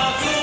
Bravo!